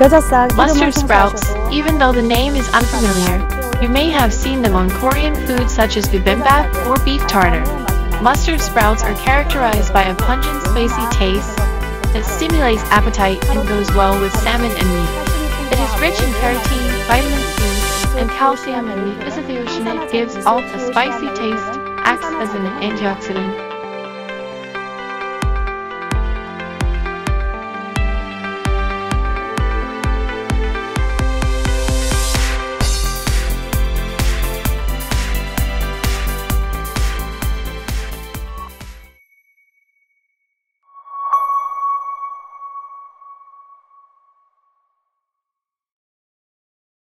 Mustard sprouts, even though the name is unfamiliar, you may have seen them on Korean food such as bibimbap or beef tartar. Mustard sprouts are characterized by a pungent, spicy taste that stimulates appetite and goes well with salmon and meat. It is rich in carotene, vitamin C, and calcium and the isothiocyanate gives off a spicy taste, acts as an antioxidant,